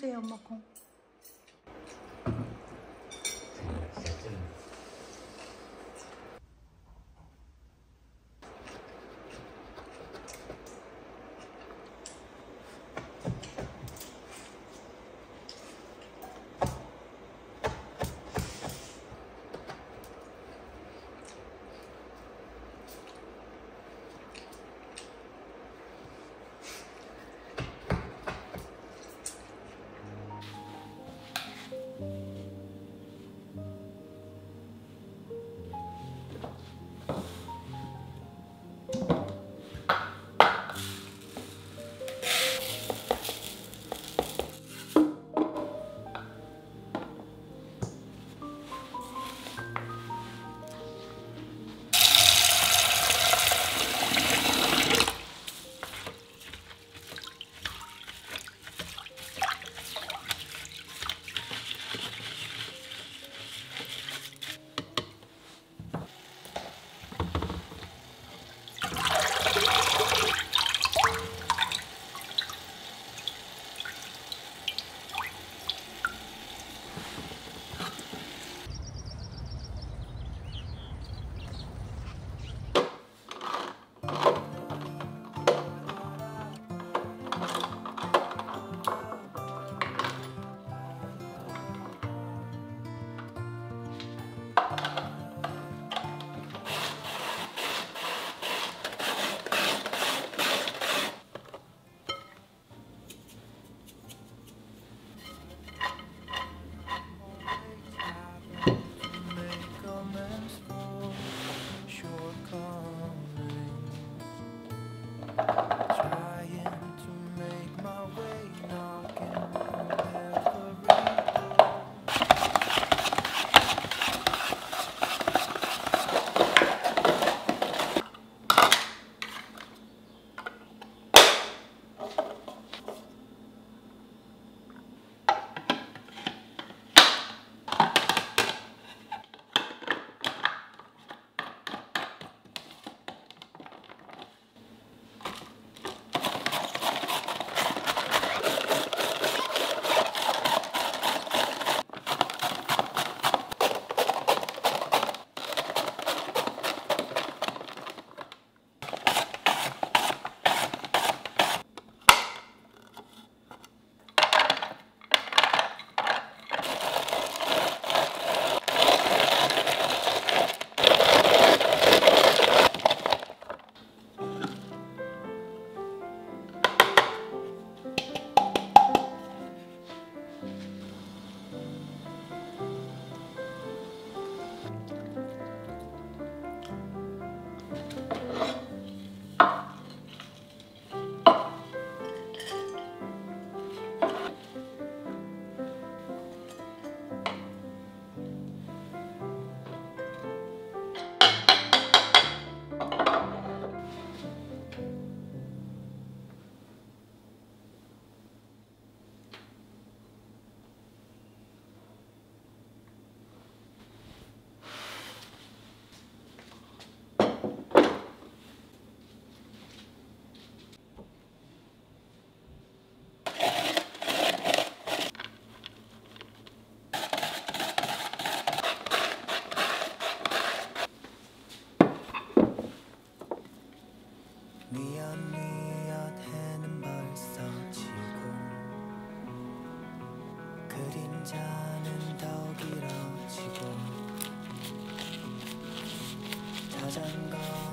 Deus é uma 자는 더 길어지고 자전거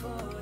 for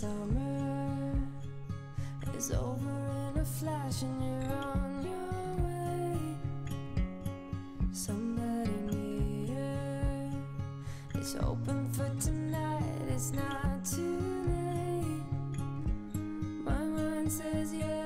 summer is over in a flash and you're on your way. Somebody near. Is open for tonight, it's not too late. My mind says yeah.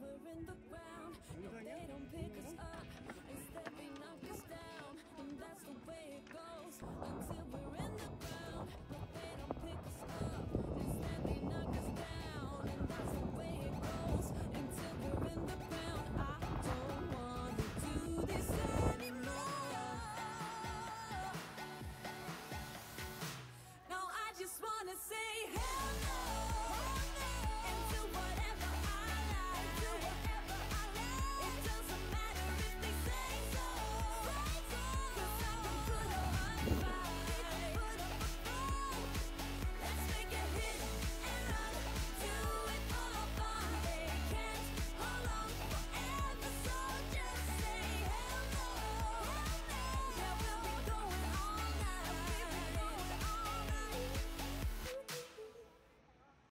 were in the ground. No, they don't pick